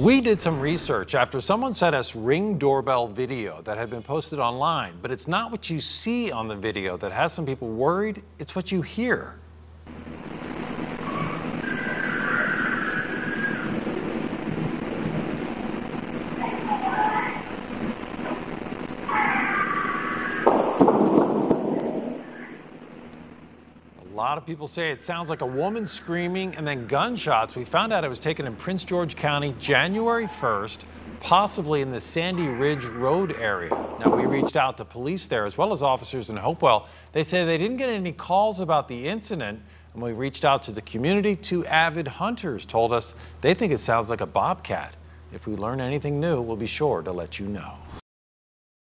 We did some research after someone sent us ring doorbell video that had been posted online, but it's not what you see on the video that has some people worried, it's what you hear. A lot of people say it sounds like a woman screaming and then gunshots. We found out it was taken in Prince George County January 1st, possibly in the Sandy Ridge Road area. Now, we reached out to police there as well as officers in Hopewell. They say they didn't get any calls about the incident. And we reached out to the community. Two avid hunters told us they think it sounds like a bobcat. If we learn anything new, we'll be sure to let you know.